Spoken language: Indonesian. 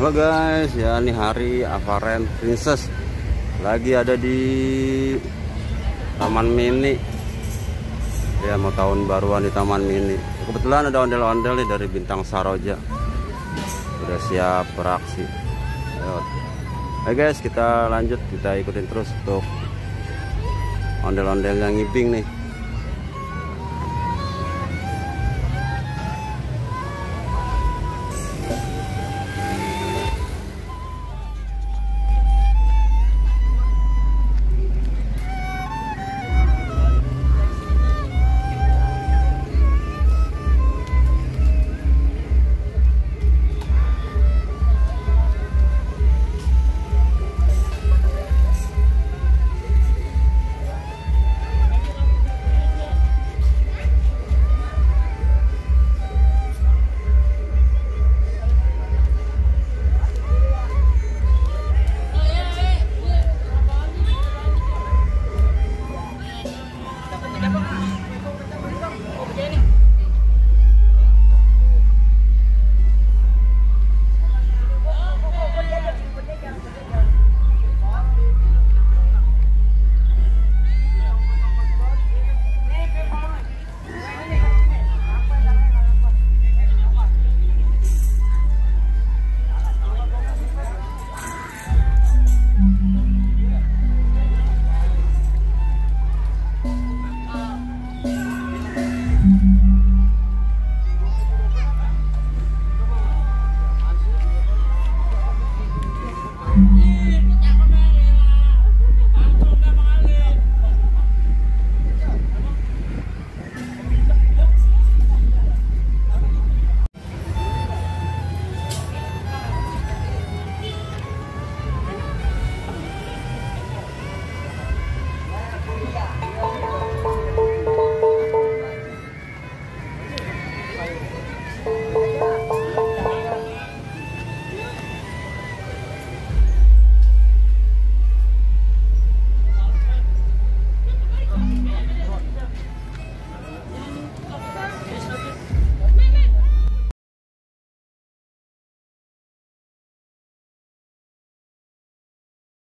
Halo guys, ya ini hari Avaren Princess lagi ada di Taman Mini. Ya mau tahun baruan di Taman Mini. Kebetulan ada ondel-ondel nih dari Bintang Saroja. Udah siap beraksi. Ya. Ayo. Ayo guys, kita lanjut, kita ikutin terus untuk ondel-ondel yang ngibing nih.